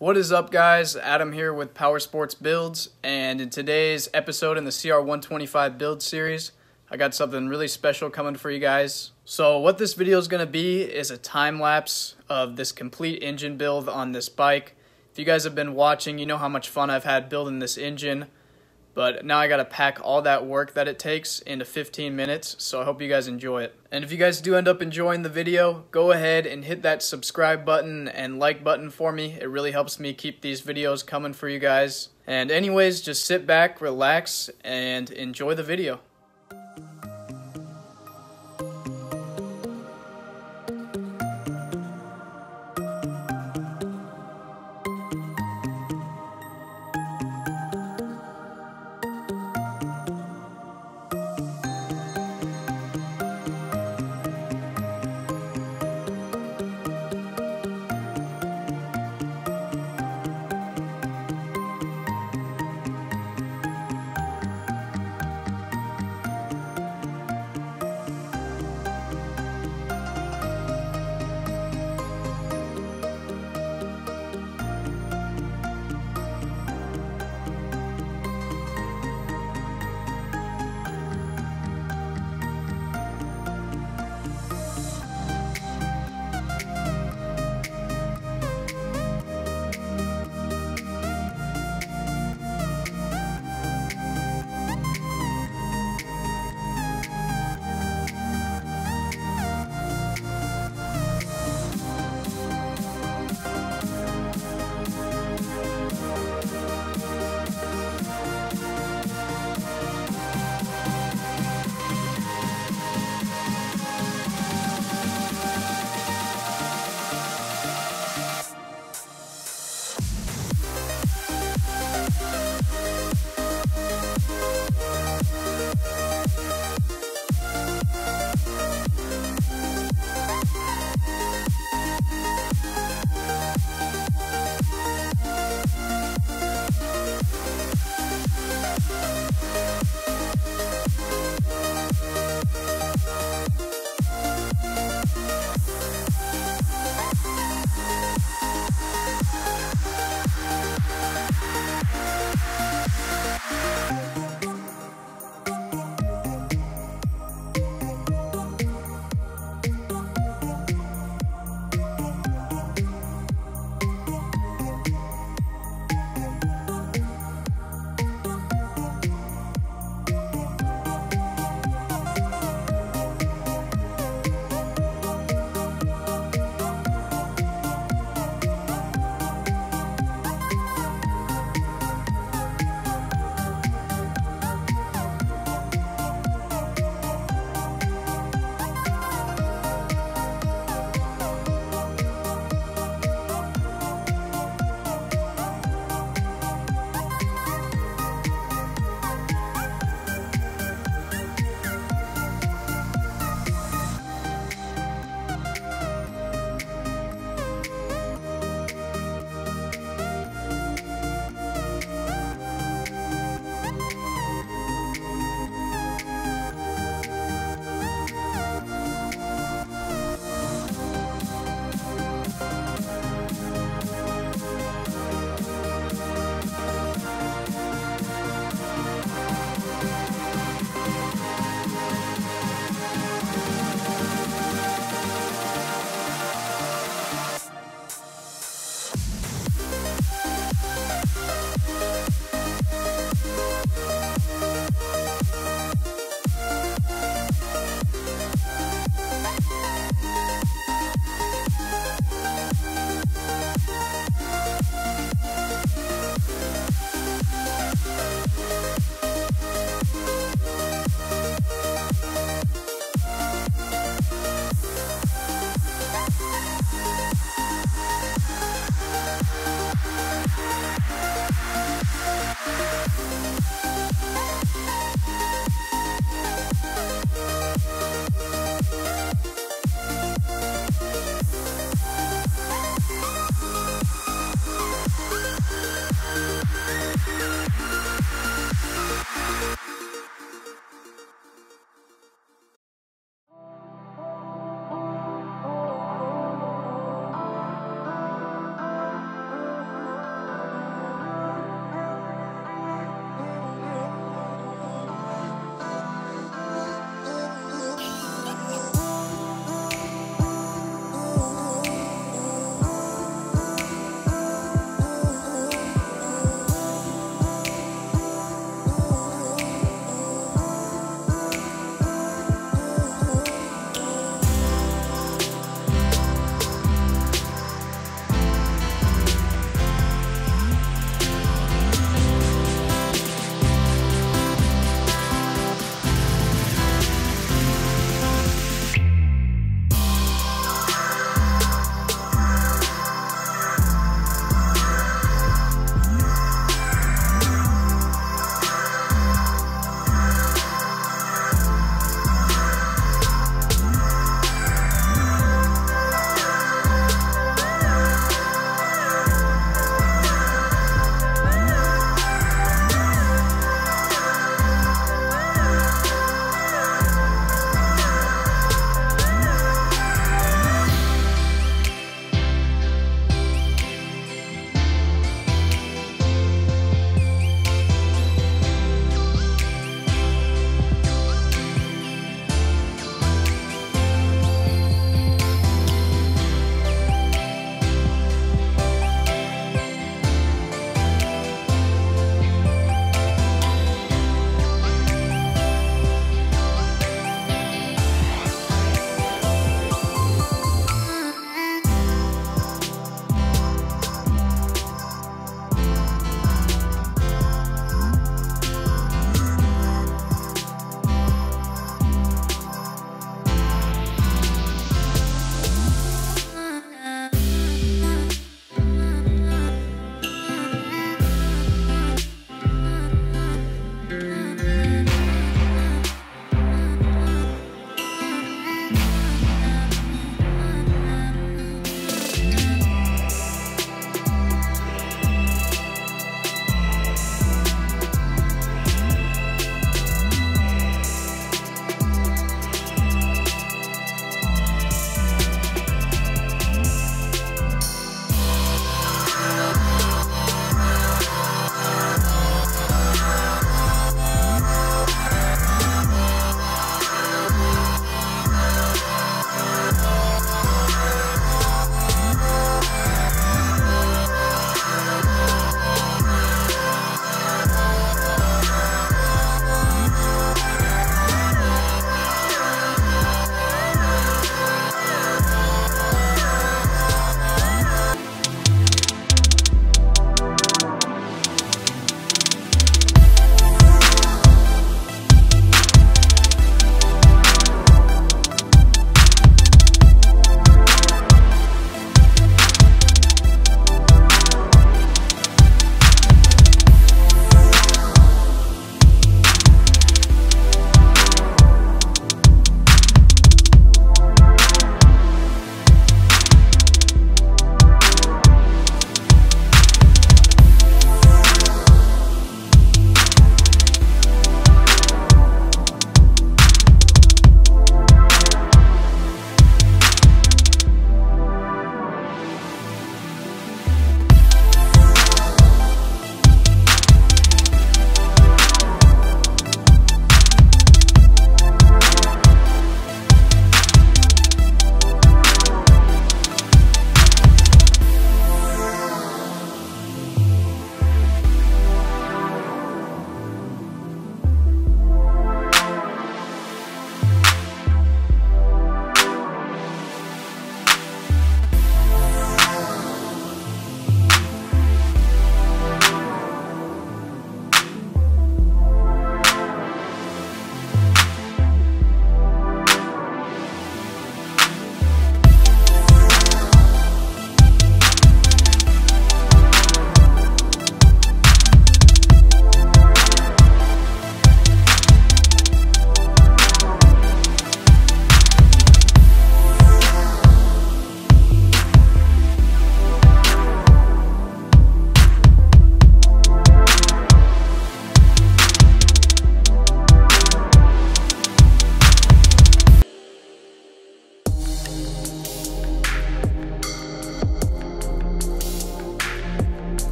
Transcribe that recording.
What is up, guys? Adam here with Power Sports Builds, and in today's episode in the CR125 build series, I got something really special coming for you guys. So, what this video is going to be is a time lapse of this complete engine build on this bike. If you guys have been watching, you know how much fun I've had building this engine. But now I got to pack all that work that it takes into 15 minutes, so I hope you guys enjoy it. And if you guys do end up enjoying the video, go ahead and hit that subscribe button and like button for me. It really helps me keep these videos coming for you guys. And anyways, just sit back, relax, and enjoy the video.